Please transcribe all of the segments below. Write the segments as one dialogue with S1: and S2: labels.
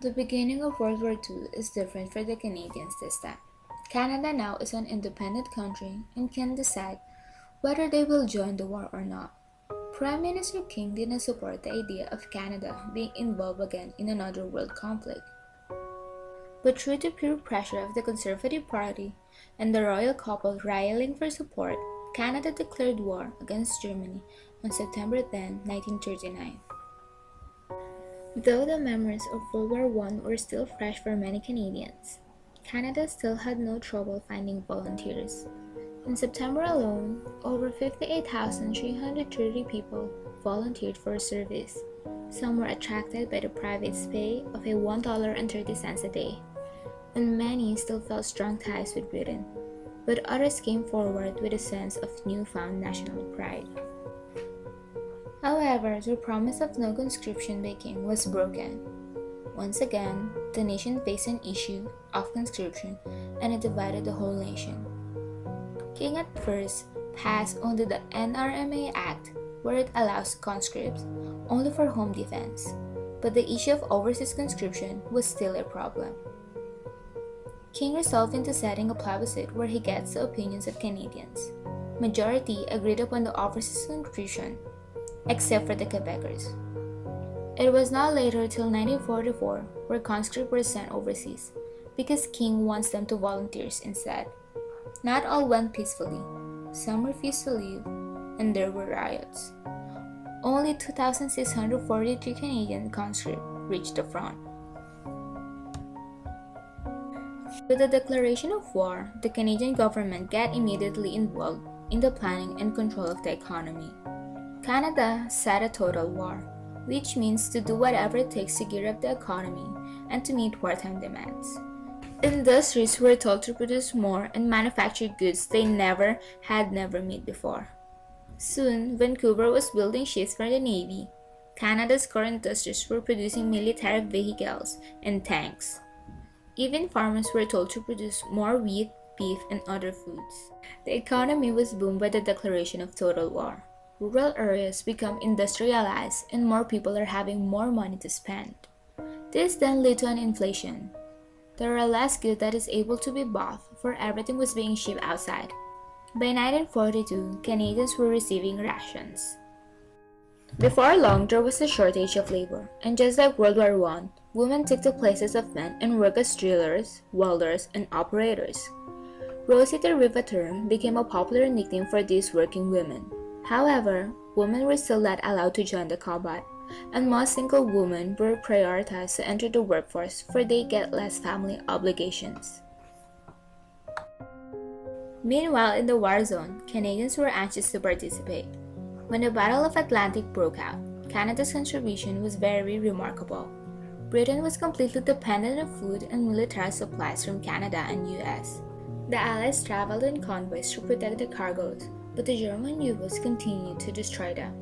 S1: The beginning of World War II is different for the Canadians this time. Canada now is an independent country and can decide whether they will join the war or not. Prime Minister King didn't support the idea of Canada being involved again in another world conflict. But through the pure pressure of the Conservative Party and the royal couple rallying for support, Canada declared war against Germany on September 10, 1939. Though the memories of World War I were still fresh for many Canadians, Canada still had no trouble finding volunteers. In September alone, over 58,330 people volunteered for service. Some were attracted by the private pay of a $1.30 a day, and many still felt strong ties with Britain, but others came forward with a sense of newfound national pride. However, the promise of no conscription by was broken. Once again, the nation faced an issue of conscription and it divided the whole nation. King at first passed only the NRMA Act, where it allows conscripts only for home defense, but the issue of overseas conscription was still a problem. King resolved into setting a plebiscite where he gets the opinions of Canadians. Majority agreed upon the overseas conscription except for the Quebecers. It was not later till 1944 where conscripts were sent overseas, because King wants them to volunteer instead. Not all went peacefully. Some refused to leave, and there were riots. Only 2,643 Canadian conscripts reached the front. With the declaration of war, the Canadian government got immediately involved in the planning and control of the economy. Canada said a total war, which means to do whatever it takes to gear up the economy and to meet wartime demands. Industries were told to produce more and manufacture goods they never had never made before. Soon, Vancouver was building ships for the Navy. Canada's core industries were producing military vehicles and tanks. Even farmers were told to produce more wheat, beef, and other foods. The economy was boomed by the declaration of total war rural areas become industrialized and more people are having more money to spend. This then led to an inflation. There are less goods that is able to be bought, for everything was being shipped outside. By 1942, Canadians were receiving rations. Before long, there was a shortage of labor, and just like World War I, women took the places of men and worked as drillers, welders, and operators. Rosie the Riveter became a popular nickname for these working women. However, women were still not allowed to join the combat, and most single women were prioritized to enter the workforce for they get less family obligations. Meanwhile, in the war zone, Canadians were anxious to participate. When the Battle of Atlantic broke out, Canada's contribution was very remarkable. Britain was completely dependent on food and military supplies from Canada and US. The Allies traveled in convoys to protect the cargoes, but the German U-boats continued to destroy them.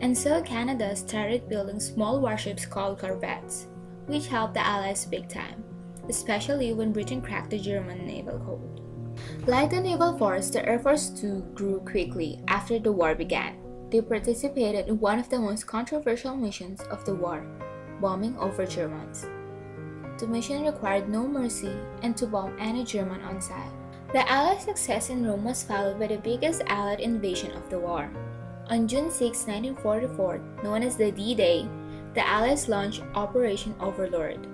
S1: And so Canada started building small warships called corvettes, which helped the Allies big time, especially when Britain cracked the German naval code. Like the naval force, the Air Force too grew quickly after the war began. They participated in one of the most controversial missions of the war, bombing over Germans. The mission required no mercy and to bomb any German on sight. The Allied success in Rome was followed by the biggest Allied invasion of the war. On June 6, 1944, known as the D-Day, the Allies launched Operation Overlord,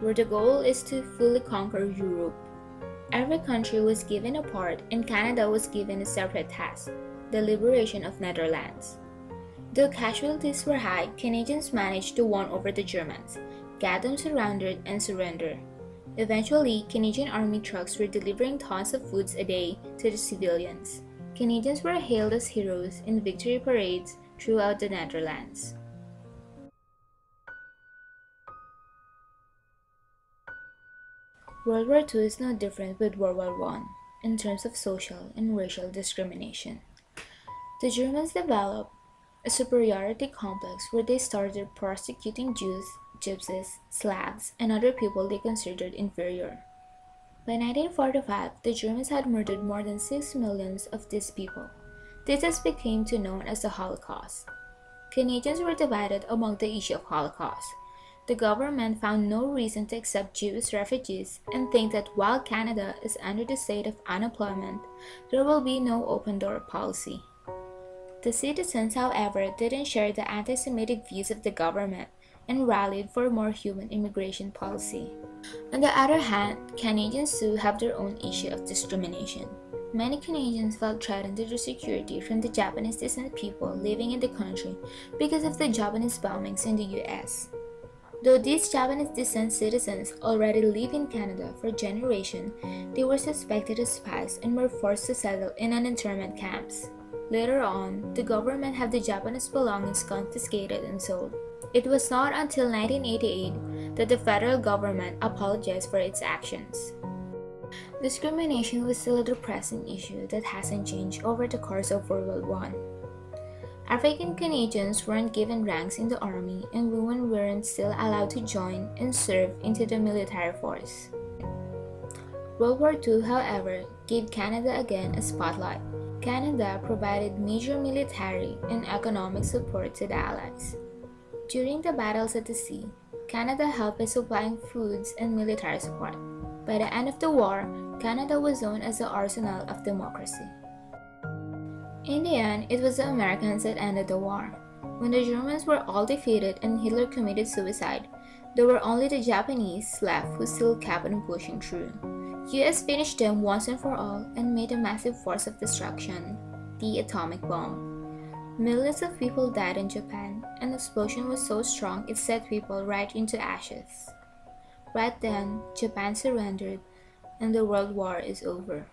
S1: where the goal is to fully conquer Europe. Every country was given a part and Canada was given a separate task, the liberation of Netherlands. Though casualties were high, Canadians managed to win over the Germans, got them surrounded and surrendered. Eventually, Canadian Army trucks were delivering tons of foods a day to the civilians. Canadians were hailed as heroes in victory parades throughout the Netherlands. World War II is no different with World War I in terms of social and racial discrimination. The Germans developed a superiority complex where they started persecuting Jews gypsies, Slavs, and other people they considered inferior. By 1945, the Germans had murdered more than 6 millions of these people. This has become to known as the Holocaust. Canadians were divided among the issue of Holocaust. the government found no reason to accept Jewish refugees and think that while Canada is under the state of unemployment, there will be no open door policy. The citizens, however, didn't share the anti Semitic views of the government and rallied for a more human immigration policy. On the other hand, Canadians too have their own issue of discrimination. Many Canadians felt threatened to their security from the Japanese descent people living in the country because of the Japanese bombings in the US. Though these Japanese descent citizens already live in Canada for generations, they were suspected as spies and were forced to settle in an internment camps. Later on, the government had the Japanese belongings confiscated and sold. It was not until 1988 that the federal government apologized for its actions. Discrimination was still a depressing issue that hasn't changed over the course of World War I. African Canadians weren't given ranks in the army, and women weren't still allowed to join and serve into the military force. World War II, however, gave Canada again a spotlight. Canada provided major military and economic support to the Allies. During the battles at the sea, Canada helped by supplying foods and military support. By the end of the war, Canada was known as the arsenal of democracy. In the end, it was the Americans that ended the war. When the Germans were all defeated and Hitler committed suicide, there were only the Japanese left who still kept on pushing through. US finished them once and for all and made a massive force of destruction, the atomic bomb. Millions of people died in Japan, and the explosion was so strong it set people right into ashes. Right then, Japan surrendered, and the World War is over.